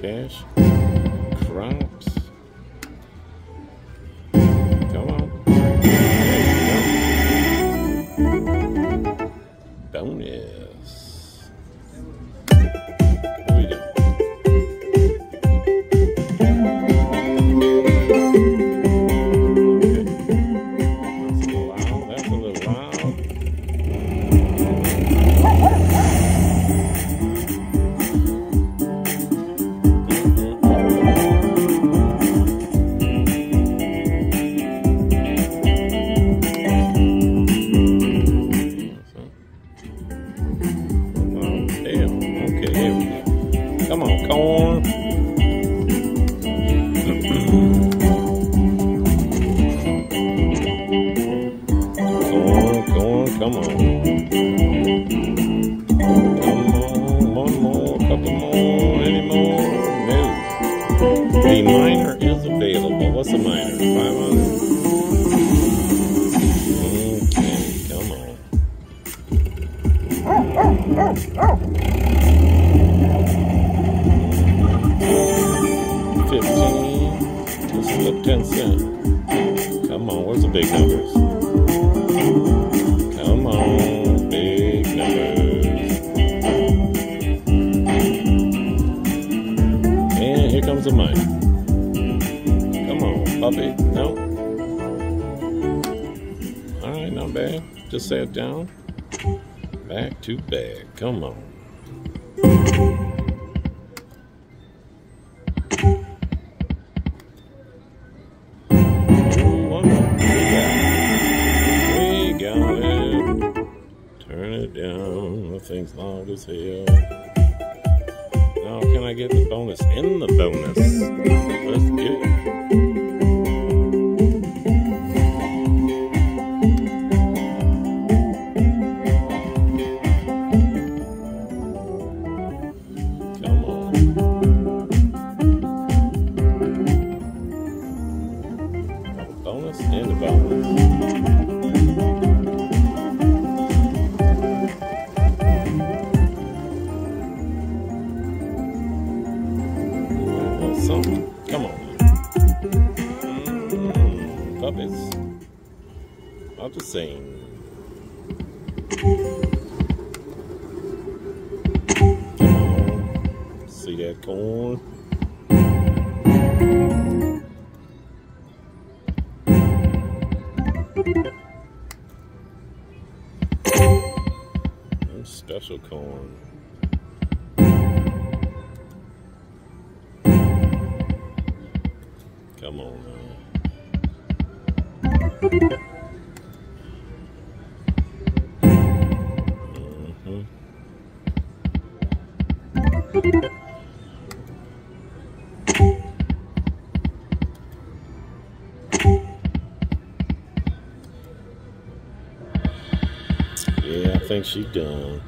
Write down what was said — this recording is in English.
cash crops. Go. Come on, corn. corn, corn, come on. Come on, one more, couple more, any? No. A minor is available. What's a minor? 500? Okay, come on. 10 cents. Come on, where's the big numbers? Come on, big numbers. And here comes the money. Come on, puppy. No. Alright, not bad. Just sat down. Back to bed. Come on. It down. The thing's loud as hell. Now, can I get the bonus in the bonus? Let's get it. Bonus and a bonus. Puppies. About the same. See that corn? Special corn. Come on now. Mhm. Yeah, I think she done.